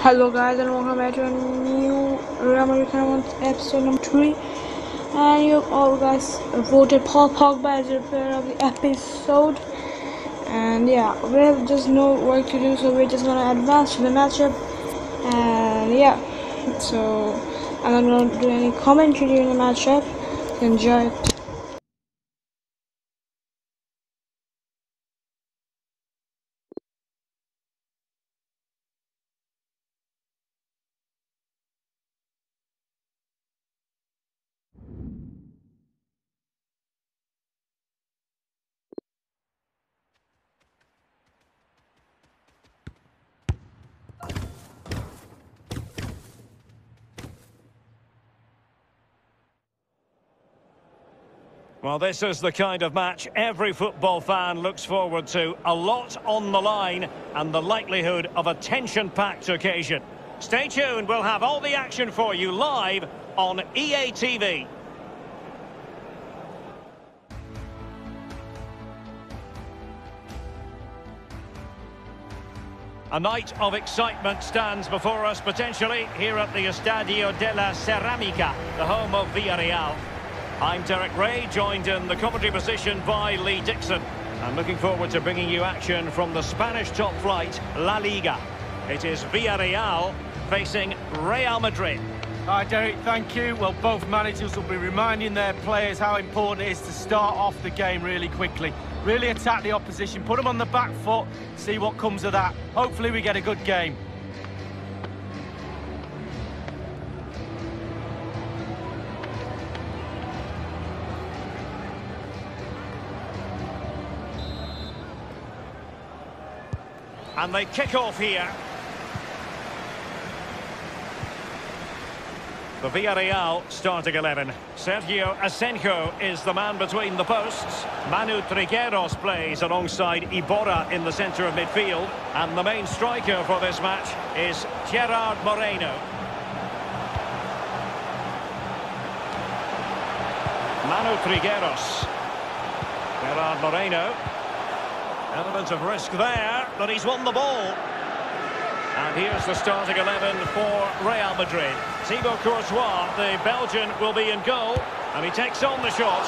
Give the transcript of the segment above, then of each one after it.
Hello guys and welcome back to a new Madrid episode number 3 and you all guys voted Paul Pogba as your player of the episode. And yeah we have just no work to do so we're just gonna advance to the matchup. And yeah so I'm not gonna do any commentary during the matchup. Enjoy. it Well, this is the kind of match every football fan looks forward to. A lot on the line and the likelihood of a tension-packed occasion. Stay tuned, we'll have all the action for you live on EA TV. A night of excitement stands before us potentially here at the Estadio de la Ceramica, the home of Villarreal. I'm Derek Ray, joined in the commentary position by Lee Dixon. I'm looking forward to bringing you action from the Spanish top flight, La Liga. It is Villarreal facing Real Madrid. Hi, Derek, thank you. Well, both managers will be reminding their players how important it is to start off the game really quickly. Really attack the opposition, put them on the back foot, see what comes of that. Hopefully we get a good game. And they kick off here. The Villarreal starting 11. Sergio Asenjo is the man between the posts. Manu Trigueros plays alongside Iborra in the centre of midfield. And the main striker for this match is Gerard Moreno. Manu Trigueros. Gerard Moreno. Element of risk there, but he's won the ball. And here's the starting 11 for Real Madrid. Thibaut Courtois, the Belgian, will be in goal. And he takes on the shot.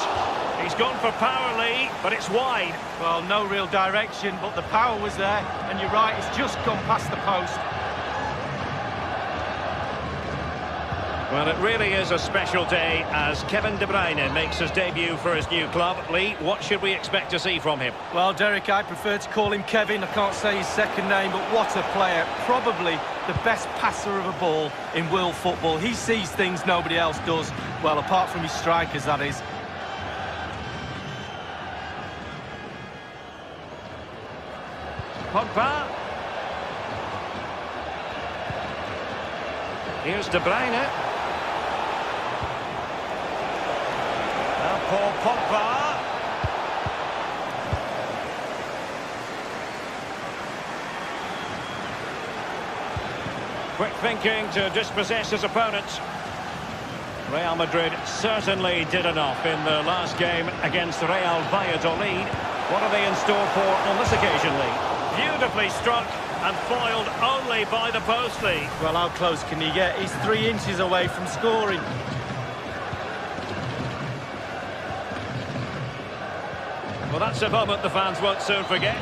He's gone for power, Lee, but it's wide. Well, no real direction, but the power was there. And you're right, it's just gone past the post. Well, it really is a special day as Kevin De Bruyne makes his debut for his new club. Lee, what should we expect to see from him? Well, Derek, I prefer to call him Kevin. I can't say his second name, but what a player. Probably the best passer of a ball in world football. He sees things nobody else does. Well, apart from his strikers, that is. Pogba. Here's De Bruyne. Paul Pogba. Quick thinking to dispossess his opponent. Real Madrid certainly did enough in the last game against Real Valladolid. What are they in store for on this occasion, Lee? Beautifully struck and foiled only by the post, Lee. Well, how close can he get? He's three inches away from scoring. Well, that's a moment the fans won't soon forget.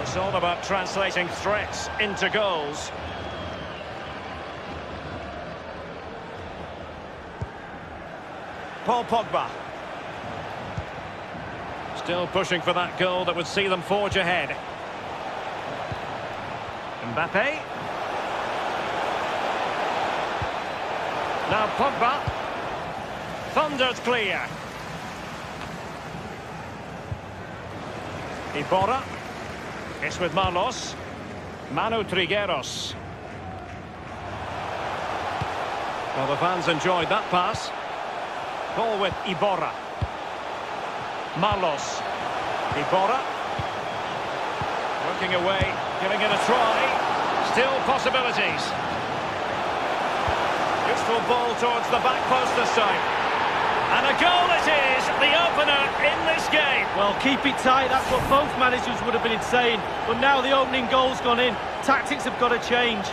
It's all about translating threats into goals. Paul Pogba. Still pushing for that goal that would see them forge ahead. Mbappe. Now Pogba. Thundered clear. Iborra. It's with Marlos. Manu Trigueros. Well, the fans enjoyed that pass. Ball with Iborra. Marlos. Iborra. Working away, giving it a try. Still possibilities. Useful ball towards the back post this time. And a goal it is, the opener in this game. Well, keep it tight, that's what both managers would have been saying. But now the opening goal's gone in. Tactics have got to change.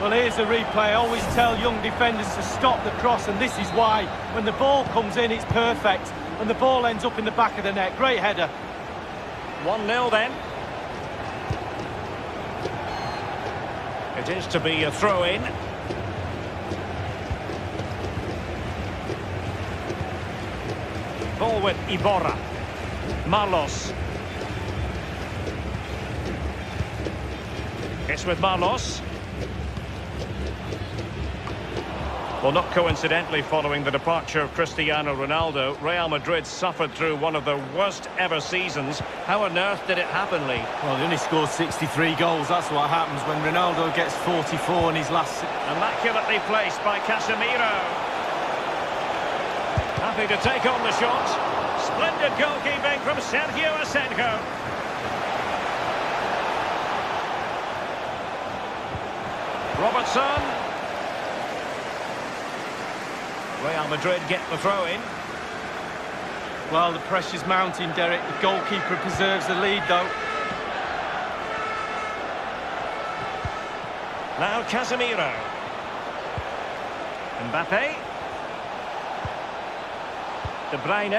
Well, here's the replay. I always tell young defenders to stop the cross, and this is why. When the ball comes in, it's perfect. And the ball ends up in the back of the net. Great header. 1-0 then. It is to be a throw-in. Ball with Iborra. Marlos. It's with Marlos. Well, not coincidentally, following the departure of Cristiano Ronaldo, Real Madrid suffered through one of their worst ever seasons. How on earth did it happen, Lee? Well, they only scored 63 goals. That's what happens when Ronaldo gets 44 in his last... Immaculately placed by Casemiro. To take on the shot. Splendid goalkeeping from Sergio Asenjo. Robertson. Real Madrid get the throw in. Well, the pressure's mounting, Derek. The goalkeeper preserves the lead, though. Now Casemiro. Mbappe. De Bruyne.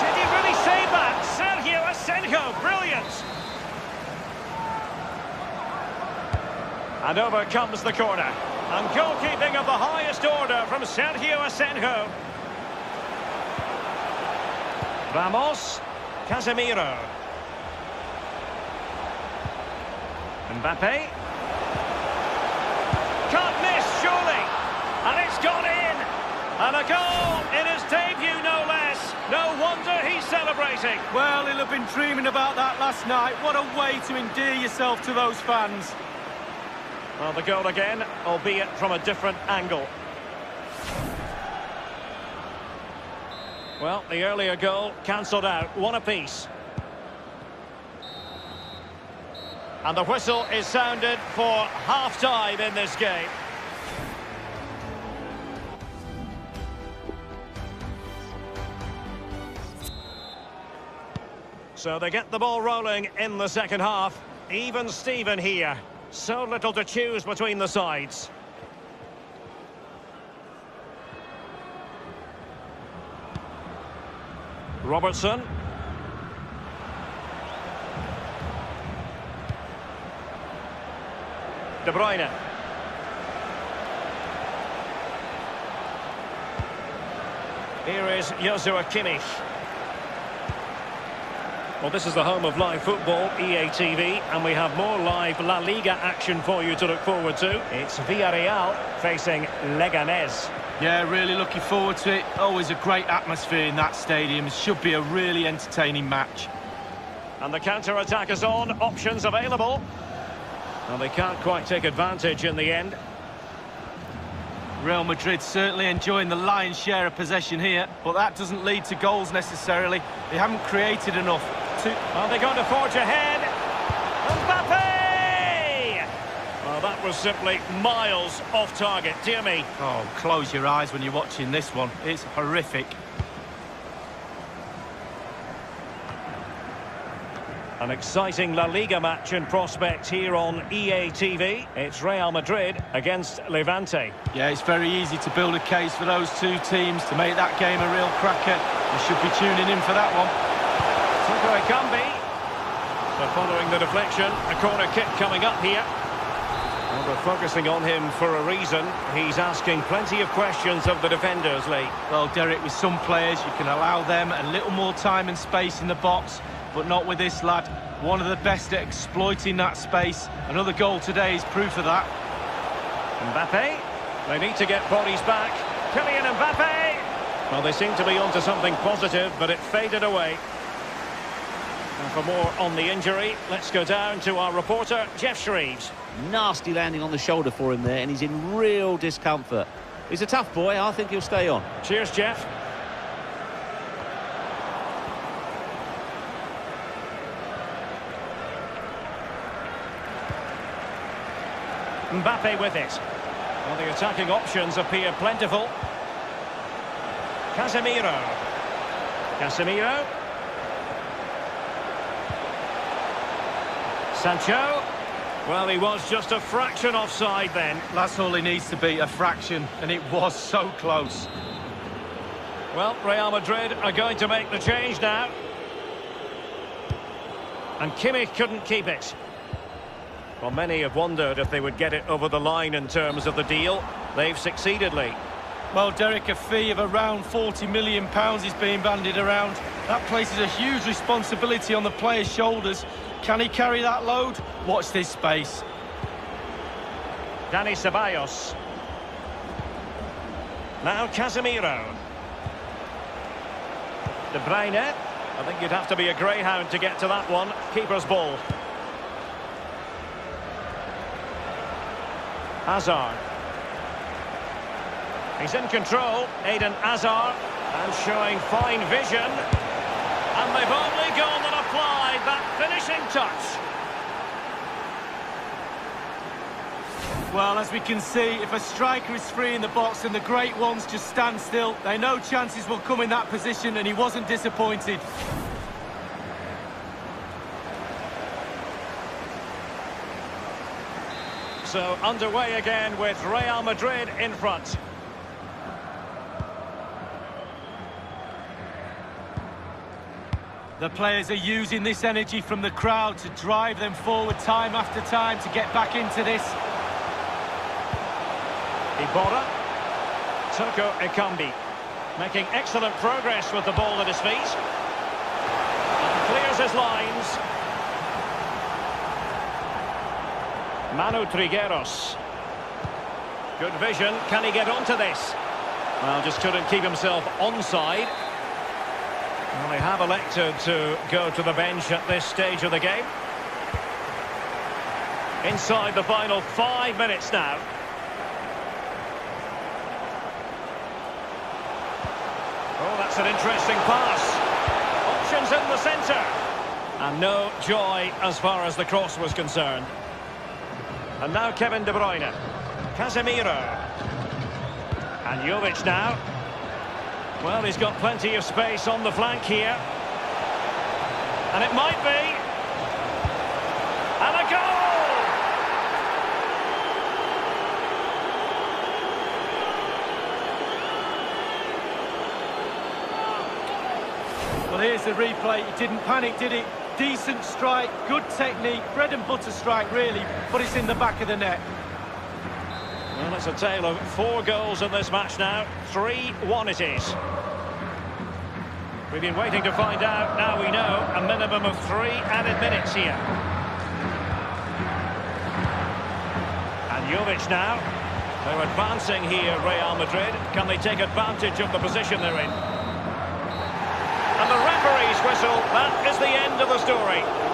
Did he really save that? Sergio Asenjo, brilliant. And over comes the corner. And goalkeeping of the highest order from Sergio Asenjo. Ramos. Casemiro. Mbappe. Can't miss, surely. And it's gone in. And a goal in his debut, no less. No wonder he's celebrating. Well, he'll have been dreaming about that last night. What a way to endear yourself to those fans. Well, the goal again, albeit from a different angle. Well, the earlier goal cancelled out, one apiece. And the whistle is sounded for half-time in this game. So they get the ball rolling in the second half. Even Steven here. So little to choose between the sides. Robertson. De Bruyne. Here is Joshua Kimmich. Well, this is the home of live football, EA TV, and we have more live La Liga action for you to look forward to. It's Villarreal facing Leganés. Yeah, really looking forward to it. Always a great atmosphere in that stadium. It should be a really entertaining match. And the counter-attack is on, options available. Well, they can't quite take advantage in the end. Real Madrid certainly enjoying the lion's share of possession here, but that doesn't lead to goals necessarily. They haven't created enough to... Are they going to forge ahead? Mbappe! Well, that was simply miles off target, dear me. Oh, close your eyes when you're watching this one. It's horrific. An exciting La Liga match in prospect here on EA TV. It's Real Madrid against Levante. Yeah, it's very easy to build a case for those two teams to make that game a real cracker. You should be tuning in for that one. Toko Ekambi. So following the deflection, a corner kick coming up here. Well, they're focusing on him for a reason. He's asking plenty of questions of the defenders, Lee. Well, Derek, with some players, you can allow them a little more time and space in the box but not with this lad. One of the best at exploiting that space. Another goal today is proof of that. Mbappe. They need to get bodies back. Kylian Mbappe. Well, they seem to be onto something positive, but it faded away. And for more on the injury, let's go down to our reporter, Jeff Shreeves. Nasty landing on the shoulder for him there, and he's in real discomfort. He's a tough boy. I think he'll stay on. Cheers, Jeff. Mbappe with it. Well, the attacking options appear plentiful. Casemiro. Casemiro. Sancho. Well, he was just a fraction offside then. That's all he needs to be, a fraction, and it was so close. Well, Real Madrid are going to make the change now. And Kimmich couldn't keep it. Well, many have wondered if they would get it over the line in terms of the deal. They've succeeded, Lee. Well, Derek, a fee of around £40 million is being bandied around. That places a huge responsibility on the player's shoulders. Can he carry that load? Watch this space. Dani Ceballos. Now Casemiro. De Bruyne. I think you'd have to be a greyhound to get to that one. Keeper's ball. Hazard. He's in control, Eden Hazard, and showing fine vision. And they've only gone that finishing touch. Well, as we can see, if a striker is free in the box and the great ones just stand still, they know chances will come in that position, and he wasn't disappointed. So underway again with Real Madrid in front. The players are using this energy from the crowd to drive them forward time after time to get back into this. Iborra. Toko Ekambi. Making excellent progress with the ball at his feet. And clears his lines. Manu Trigueros. Good vision. Can he get onto this? Well, just couldn't keep himself onside. Well, they have elected to go to the bench at this stage of the game. Inside the final five minutes now. Oh, that's an interesting pass. Options in the centre. And no joy as far as the cross was concerned. And now Kevin De Bruyne. Casemiro. And Jovic now. Well, he's got plenty of space on the flank here. And it might be. And a goal! Well, here's the replay. He didn't panic, did he? Decent strike, good technique, bread and butter strike, really, but it's in the back of the net. It's a tale of four goals in this match now. 3-1 it is. We've been waiting to find out. Now we know a minimum of three added minutes here. And Jovic now. They're advancing here, Real Madrid. Can they take advantage of the position they're in? And the referee's whistle, that is the end of the story.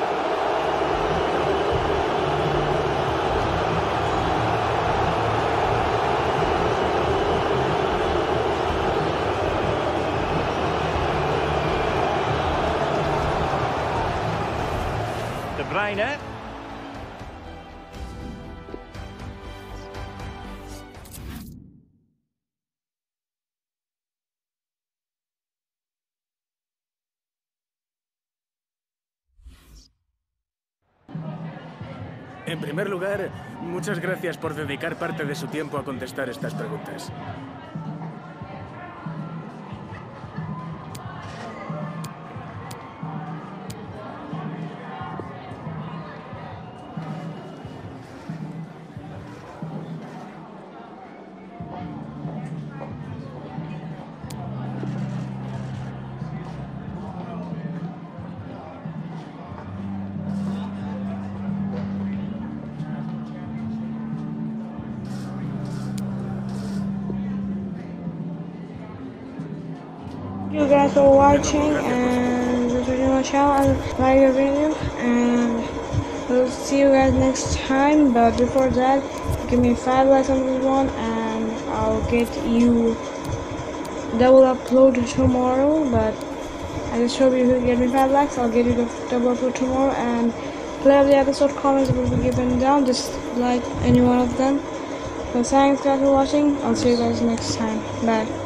En primer lugar, muchas gracias por dedicar parte de su tiempo a contestar estas preguntas. You guys for watching and subscribing my channel and like the video and we'll see you guys next time but before that give me five likes on this one and I'll get you double upload tomorrow but I just hope you get me five likes I'll get you the double upload tomorrow and play of the episode comments will be given down just like any one of them So thanks guys for watching. I'll see you guys next time. Bye.